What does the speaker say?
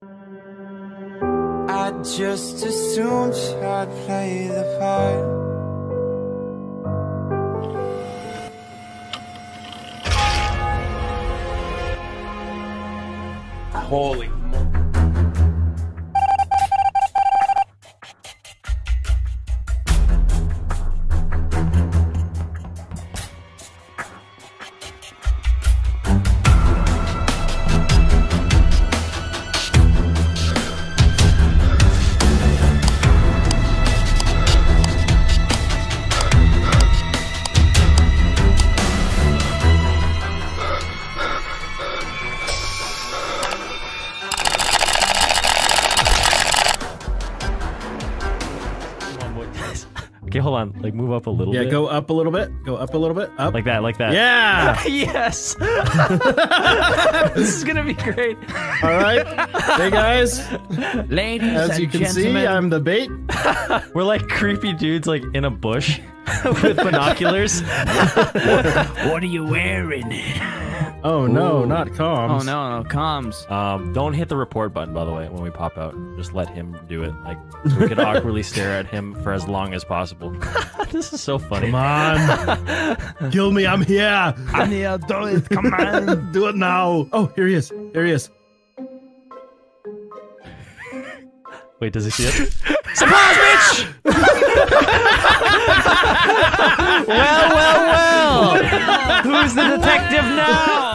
I just assumed I'd play the part. Holy. Okay, hold on. Like, move up a little Yeah, bit. go up a little bit. Go up a little bit. Up. like that, like that. yeah. yes. this is gonna be great. All right. Hey guys, Ladies as and you can see, I'm the bait. We're like creepy dudes, like in a bush with binoculars. what are you wearing? Oh no, Ooh. not comms. Oh no, no comms. Um, don't hit the report button, by the way, when we pop out. Just let him do it. Like so we could awkwardly stare at him for as long as possible. this is so funny. Come on. Kill me. I'm here. I'm here, do it. Come on. Do it now. Oh, here he is. Here he is. Wait, does he see it? Surprise, bitch! well, well, well. Who's the detective now?